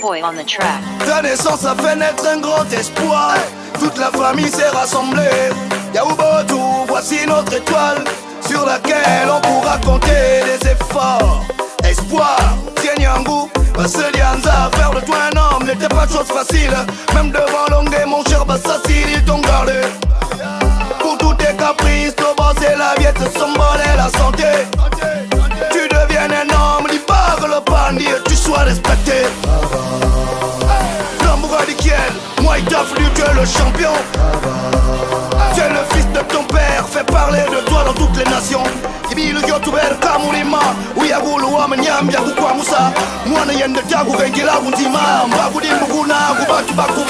Boy on the track. Ta naissance a fait naître un grand espoir. Toute la famille s'est rassemblée. Yaoubotou, voici notre étoile sur laquelle on pourra compter des efforts. Espoir, Tienyangu, Baselianza, faire de toi un homme n'était pas chose facile. Même devant Longue, mon cher Bassassi, ils t'ont gardé. Pour tous tes caprices, champion. Tu es le fils de ton père, fais parler de toi dans toutes les nations. Ibilu yotuber kamulima uyagulu wamanyambya kukwamusa mwana yende takuvengila kunzima mbakudimukuna kubatu bakuvingilya yamweya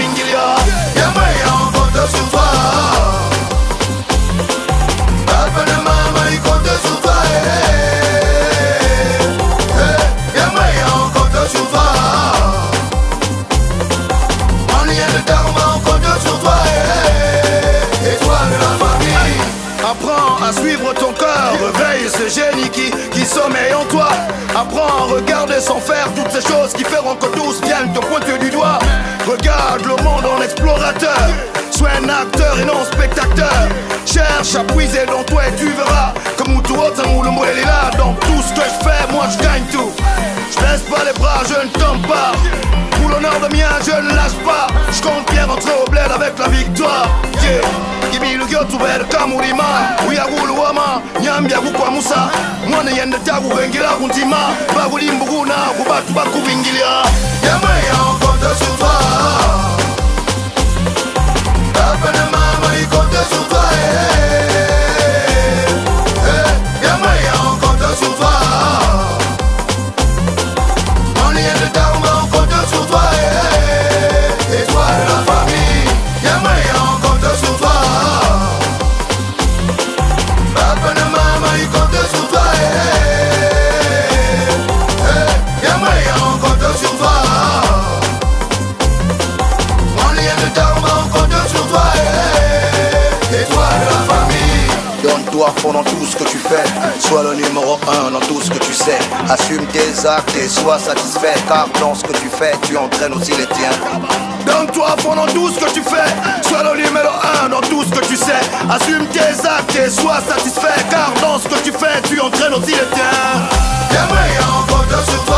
suivre ton cœur, réveille ce génie qui, qui sommeille en toi. Apprends à regarder sans faire toutes ces choses qui feront que tous viennent te pointer du doigt. Regarde le monde en explorateur, sois un acteur et non spectateur. Cherche à puiser dans toi et tu verras que Moutou ou le est là. Dans tout ce que je fais, moi je gagne tout. Je laisse pas les bras, je ne tombe pas. Pour l'honneur de mien, je ne lâche pas. Je compte bien rentrer au bled avec la victoire. ibintu byose ubera utamurima uyagura uwama nyambi mwone yenda takukwengera kunzima bakulimbukuna kubatu bakubingilira yamwe Fond dans tout ce que tu fais. Sois le numéro un dans tout ce que tu sais. Assume tes actes et sois satisfait. Car dans ce que tu fais, tu entraînes aussi les tiens. Donne-toi dans tout ce que tu fais. Sois le numéro un dans tout ce que tu sais. Assume tes actes et sois satisfait. Car dans ce que tu fais, tu entraînes aussi les tiens. Yamweya, on compte sur toi.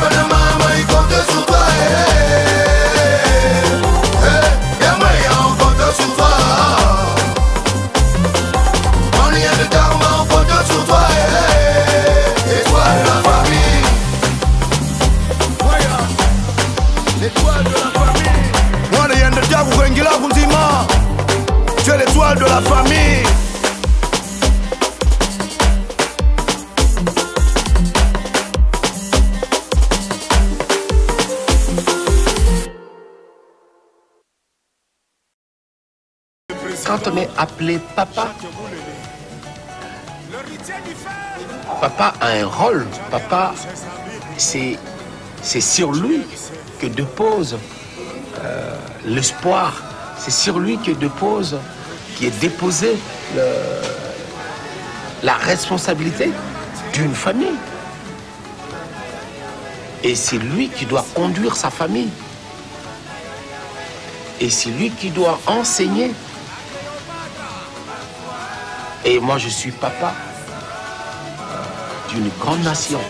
Maman, ils comptent sur toi. on compte sur toi. De la famille. Quand on est appelé papa, papa a un rôle. Papa, c'est c'est sur lui que dépose euh, l'espoir. C'est sur lui que dépose, qui est déposé la responsabilité d'une famille. Et c'est lui qui doit conduire sa famille. Et c'est lui qui doit enseigner. Et moi, je suis papa euh, d'une grande nation.